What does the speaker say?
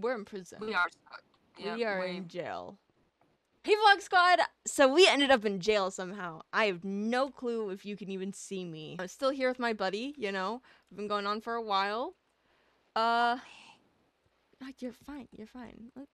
We're in prison. We are stuck. we are we- in jail. Hey Vlog Squad! So we ended up in jail somehow. I have no clue if you can even see me. I'm still here with my buddy, you know. We've been going on for a while. Uh, you're fine. You're fine. Look,